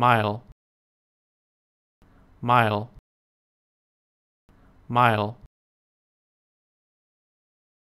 mile. Mile. Mile.